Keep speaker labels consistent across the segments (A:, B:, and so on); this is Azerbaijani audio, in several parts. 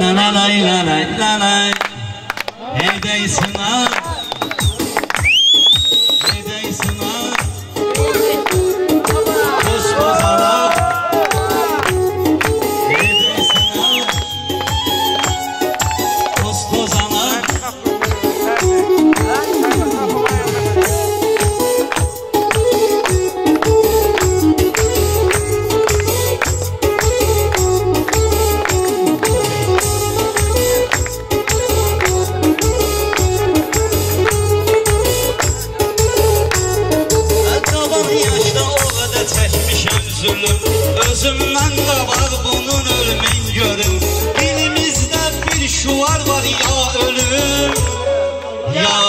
A: Na na na na na la la Evdeysin ağır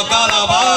A: Bala Bala.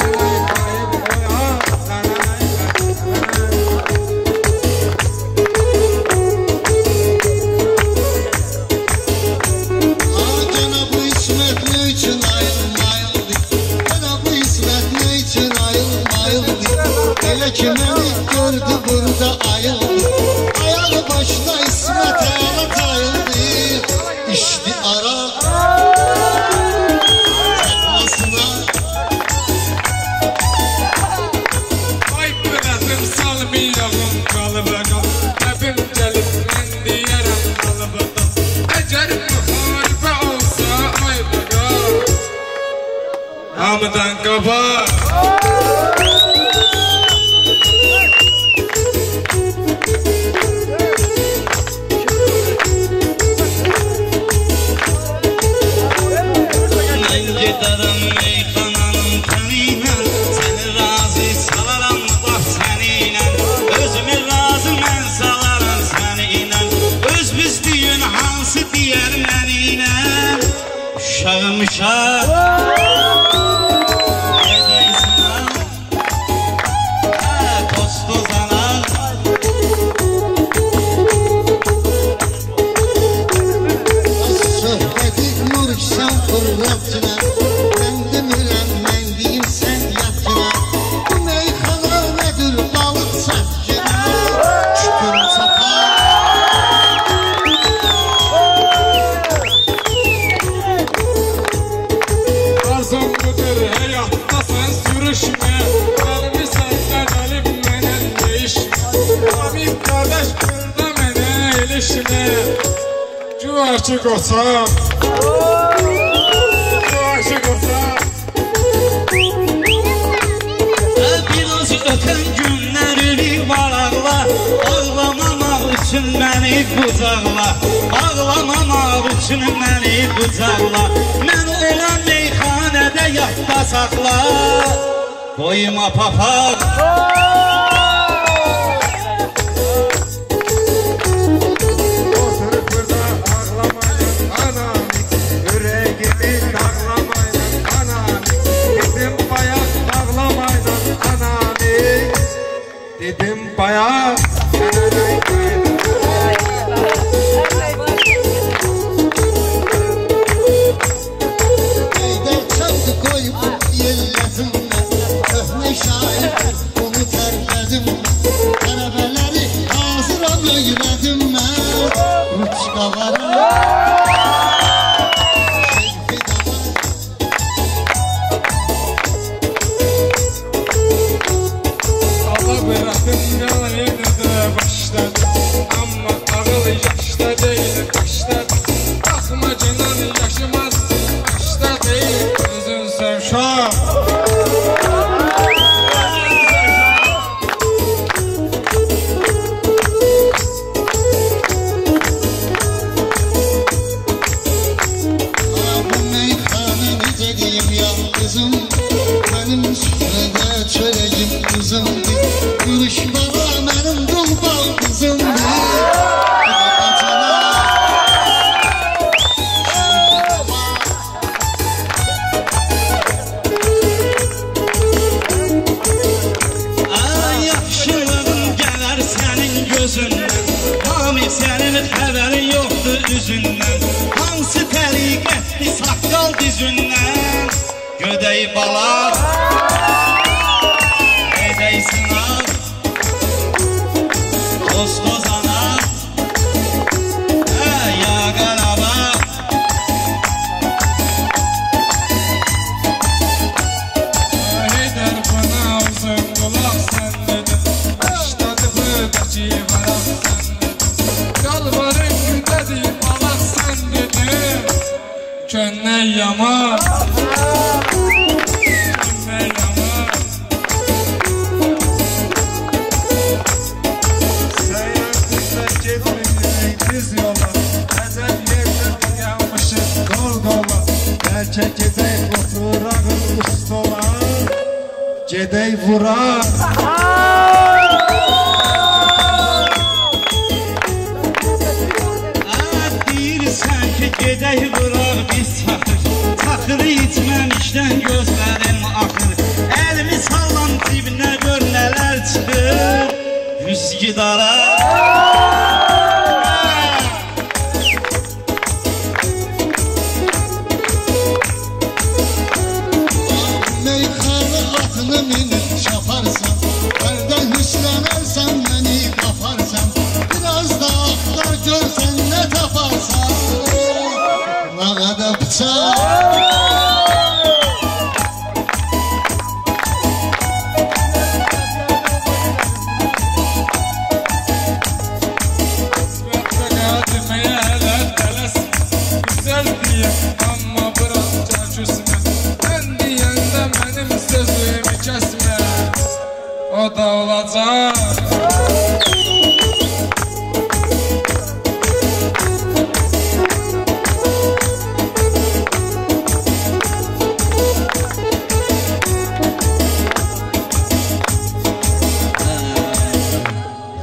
A: bye aşık olsam Aşık olsam
B: Biraz ötən günlərimi maraqla Ağlamamaq üçün məni qucaqla Ağlamamaq üçün məni qucaqla Mən olan meyxanədə yadda saxla Qoyma papaq
A: Qoyma papaq पाया Karabeleri hazır abla yüredim ben. Uç kavara Vuraq
B: Deyirsən ki, gedək vuraq biz çaxır Çaxırı içməmişdən gözlərim axır Əlimi sallam cibinə gör nələr çıxır Hüsgidara
C: atını minip şaparsan Nereden hiçlemersen beni kaparsan Biraz da aklar görsen ne taparsan.
A: Bana da
B: bıçak.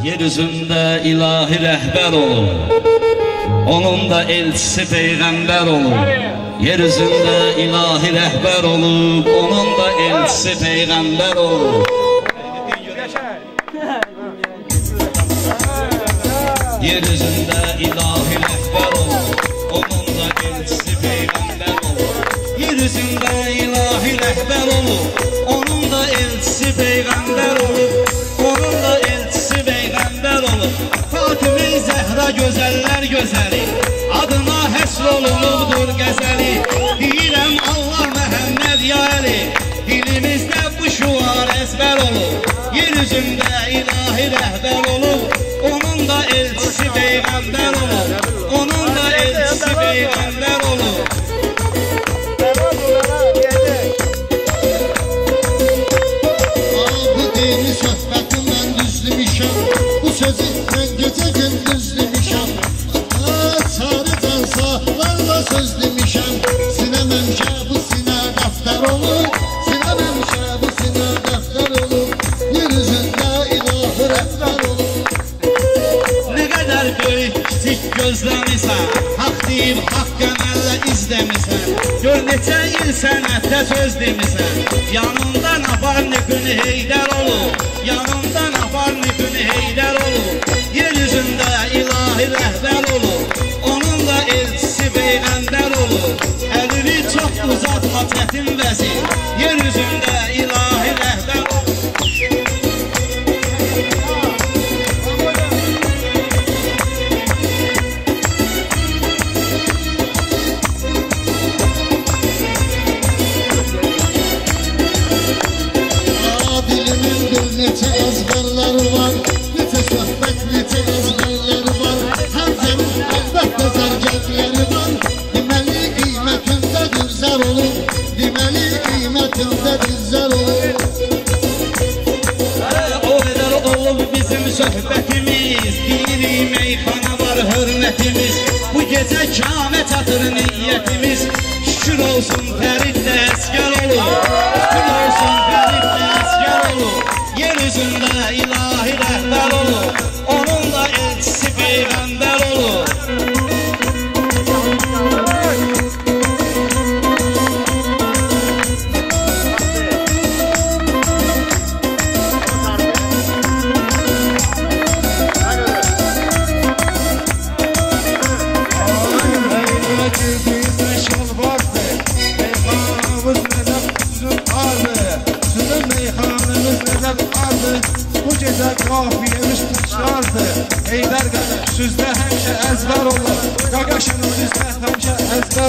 B: Yeryüzünde ilahi rehber olun. Onun da elçisi peygamber olun. Yeryüzünde ilahi rehber olup Onun da elçisi peygamber olup Yeryüzünde ilahi rehber olup Onun da elçisi peygamber olup Yeryüzünde ilahi rehber olup Onun da elçisi peygamber olup Onun da Fatime Zəhra gözəllər gözəli. Adına həsr olunubdur qəzəli. Deyirəm Allah Məhəmməd ya Əli. Dilimizdə bu şuar əzbər olur Yer üzündə ilahi rəhbər olur Onun da elçisi peyğəmbər olur Onun da elçisi peyğəmbər
C: gecə gündüz demişəm Sarıdan sağlarla söz demişəm Sinəməmşə bu sinə dəftər olur Sinəməmşə bu sinə dəftər olur Yer üzündə ilahı rəhbər olur
B: Ne kadar böyük kiçik gözləmisən Haqq deyib haqq əməllə izləmisən Gör neçə il sənətdə söz demisən Yanından apar nefini heydər olur Yanından apar Heydər olur Yer üzündə ilahi rəhbər
C: olur Onun
B: da elçisi Peyğəmbər olur Əlini çox uzatma çətin vəzir Yer üzündə kamə çatır niyyətimiz Şükür olsun Fərid də əskər olur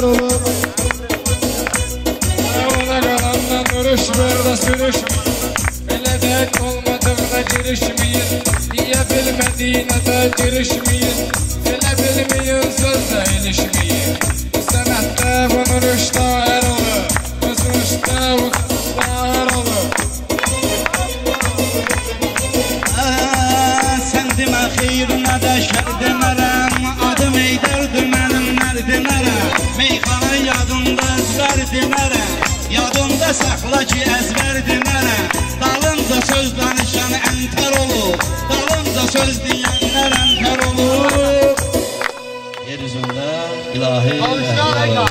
B: beraber olun. Arabada kalanla görüşmüyor da
A: sürüşmüyor. Melek olmadığına girişmeyiz. Diye bilmediğine de girişmeyiz. Bile bilmeyin sözle ilişmeyi. Bu sanatta bunun uçta er olur. Kızın uçta bu
B: demərəm Yadımda saxla ki əzbər demərəm Dalınca söz danışan əntər olur Dalınca söz deyənlər əntər olur Yer üzündə ilahi olur.